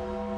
you